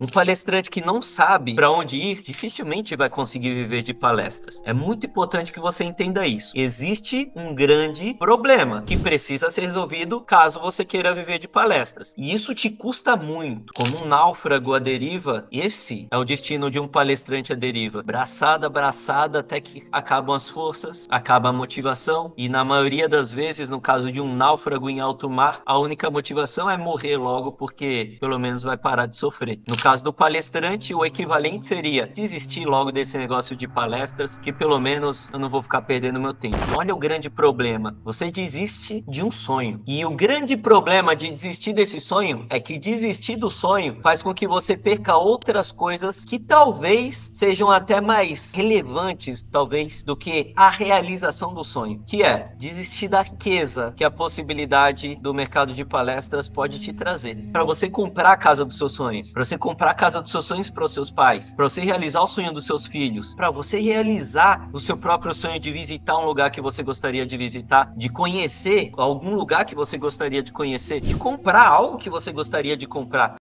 Um palestrante que não sabe para onde ir, dificilmente vai conseguir viver de palestras. É muito importante que você entenda isso. Existe um grande problema que precisa ser resolvido caso você queira viver de palestras. E isso te custa muito. Como um náufrago à deriva, esse é o destino de um palestrante à deriva. Braçada, braçada, até que acabam as forças, acaba a motivação. E na maioria das vezes, no caso de um náufrago em alto mar, a única motivação é morrer logo, porque pelo menos vai parar de sofrer. No caso do palestrante, o equivalente seria desistir logo desse negócio de palestras, que pelo menos eu não vou ficar perdendo meu tempo. Olha o grande problema. Você desiste de um sonho. E o grande problema de desistir desse sonho é que desistir do sonho faz com que você perca outras coisas que talvez sejam até mais relevantes, talvez, do que a realização do sonho, que é desistir da riqueza que a possibilidade do mercado de palestras pode te trazer. Para você comprar a casa dos seus sonhos, para você comprar comprar a casa dos seus sonhos para os seus pais, para você realizar o sonho dos seus filhos, para você realizar o seu próprio sonho de visitar um lugar que você gostaria de visitar, de conhecer algum lugar que você gostaria de conhecer, de comprar algo que você gostaria de comprar.